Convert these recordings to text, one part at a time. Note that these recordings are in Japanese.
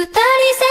二人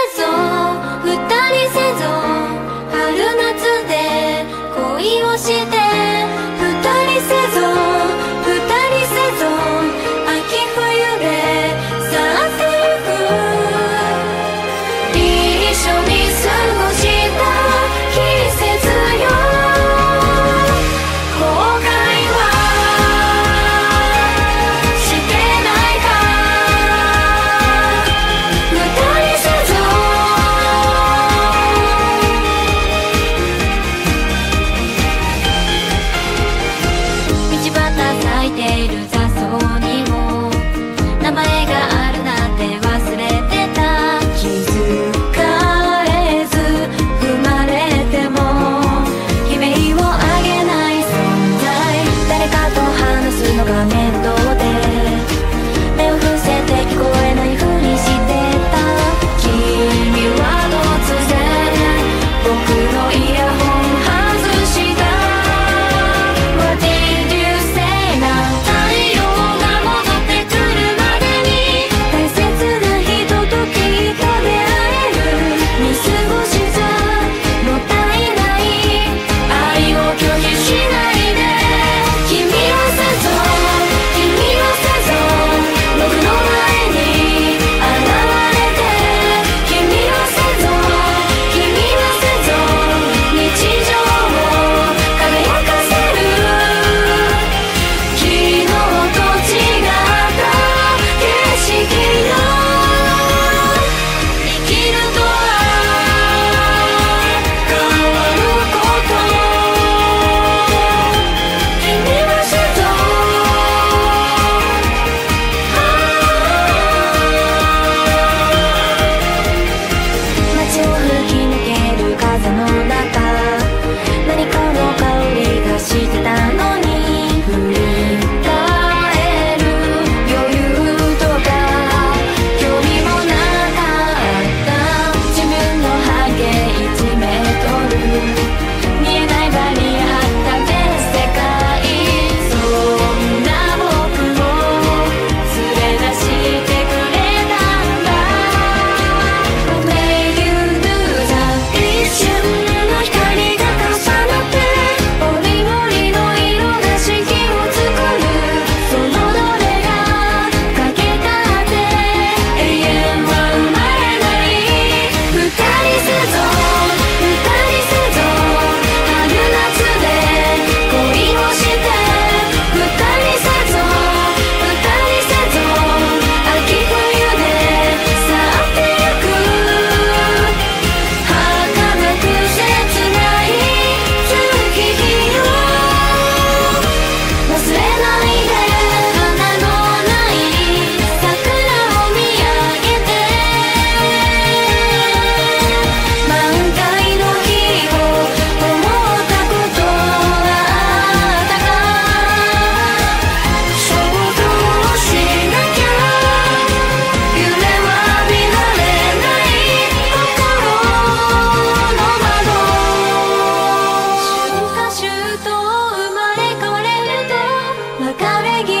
사랑이